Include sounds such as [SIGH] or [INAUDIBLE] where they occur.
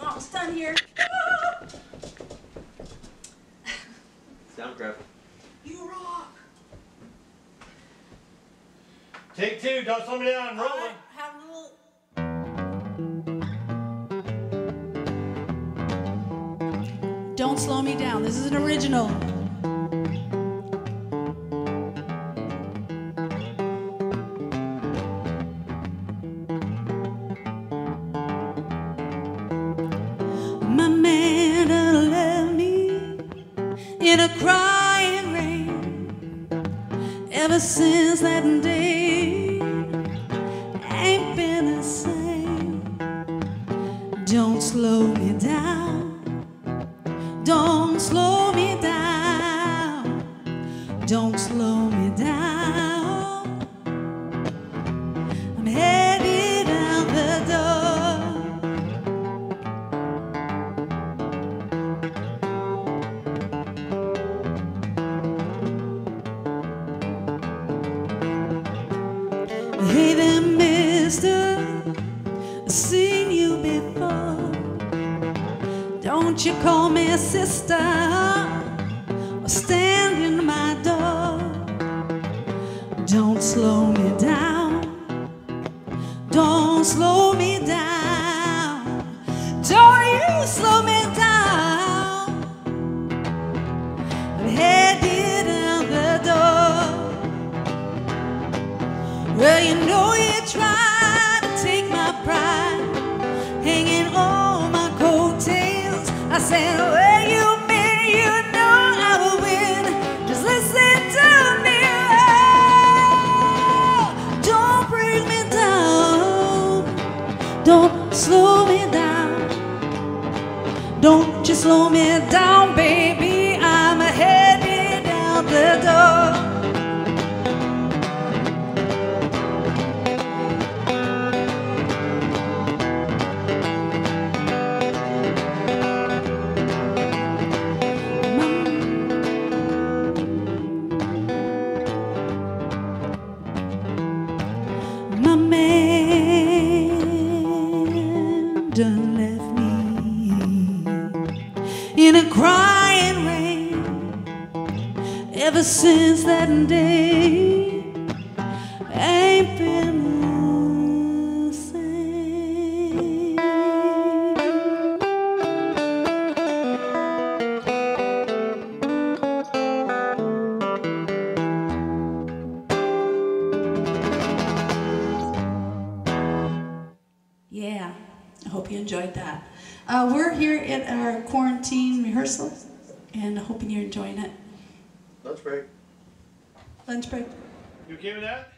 Almost done here. [LAUGHS] Soundcraft. You rock. Take two, don't slow me down, rolling. I have a little. Don't slow me down. This is an original. Ever since that day, ain't been the same. Don't slow me down. Don't slow me down. Don't slow Hey there, mister. I've seen you before. Don't you call me sister or stand in my door. Don't slow me down. Don't slow me down. Don't you slow don't bring me down. Don't slow me down. Don't you slow me down, baby. I'm headed out the door. Man done left me in a crying rain. Ever since that day, ain't been. Yeah, I hope you enjoyed that. Uh, we're here at our quarantine rehearsal and hoping you're enjoying it. Lunch break. Lunch break. You okay with that?